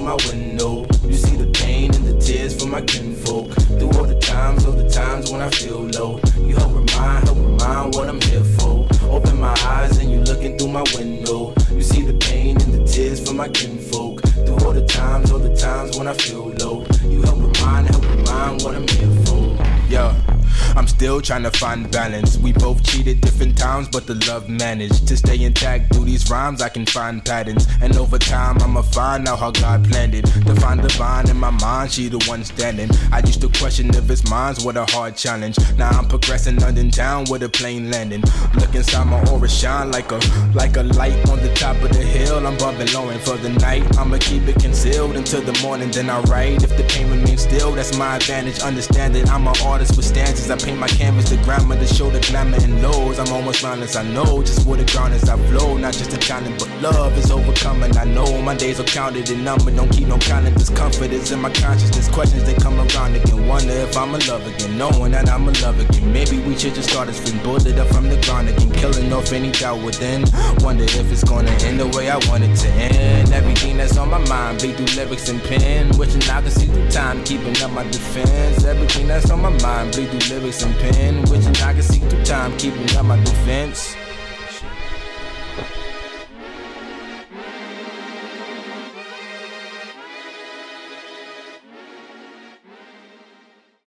through my window. You see the pain and the tears from my kinfolk. Through all the times, all the times when I feel low. You help remind, help remind what I'm here for. Open my eyes and you looking through my window. You see the pain and the tears from my kinfolk. Through all the times, all the times when I feel low. You I'm still trying to find balance. We both cheated different times, but the love managed to stay intact. Through these rhymes, I can find patterns. And over time, I'ma find out how God planned it. To find the vine in my mind, she the one standing. I used to question if it's mine's, what a hard challenge. Now I'm progressing London town with a plane landing. Look inside my aura shine like a like a light on the top of the hill. I'm bumping low for the night. I'ma keep it concealed until the morning, then I write. If the pain remains still, that's my advantage. Understand I'm an artist with stanzas. I paint my canvas, the grammar to show the glamour and lows. I'm almost mindless, I know. Just what the ground I flow, not just a counting, but love is overcoming. I know my days are counted in number. Don't keep no counting. Discomfort is in my consciousness. Questions that come around again. Wonder if I'm in love again. Knowing that I'm in love again. Maybe we should just start a spin, bullet up from the ground again. Killing off any doubt within. Wonder if it's gonna end the way I want it to end. Everything that's on my mind, bleed through lyrics and pen. Wishing I could see through time, keeping up my defense. Everything that's on my mind, bleed through lyrics and pen. Wishing I could see through time, keeping up my defense.